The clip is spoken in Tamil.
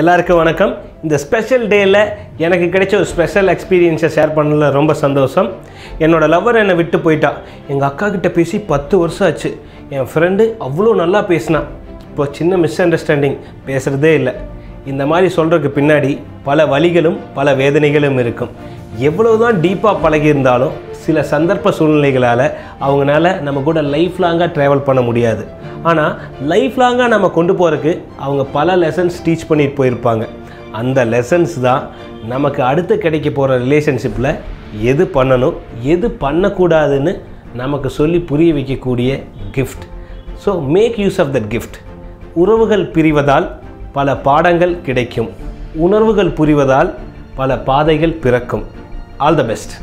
எல்லாருக்கும் வணக்கம். இந்த ஸ்பெஷல் டேயில் எனக்கு கிடைச்ச ஒரு ஸ்பெஷல் எக்ஸ்பீரியன்ஸை ஷேர் பண்ணல ரொம்ப சந்தோஷம். என்னோடய லவ்வர் என்னை விட்டு போயிட்டா. எங்கள் அக்கா கிட்ட பேசி பத்து வருஷம் ஆச்சு. என் ஃப்ரெண்டு அவ்வளோ நல்லா பேசினான் இப்போ சின்ன மிஸ் அண்டர்ஸ்டாண்டிங் பேசுகிறதே இல்லை. இந்த மாதிரி சொல்கிறதுக்கு பின்னாடி பல வழிகளும் பல வேதனைகளும் இருக்கும். எவ்வளோ தான் டீப்பாக பழகியிருந்தாலும் சில சந்தர்ப்ப சூழ்நிலைகளால் அவங்களால நம்ம கூட லைஃப் லாங்காக ட்ராவல் பண்ண முடியாது. ஆனால் லைஃப் லாங்காக நம்ம கொண்டு போகிறதுக்கு அவங்க பல லெசன்ஸ் டீச் பண்ணிட்டு போயிருப்பாங்க. அந்த லெசன்ஸ் தான் நமக்கு அடுத்து கிடைக்க போகிற ரிலேஷன்ஷிப்பில் எது பண்ணணும் எது பண்ணக்கூடாதுன்னு நமக்கு சொல்லி புரிய வைக்கக்கூடிய gift so make use of that gift உறவுகள் பிரிவதால் பல பாடங்கள் கிடைக்கும். உணர்வுகள் புரிவதால் பல பாதைகள் பிறக்கும். All the best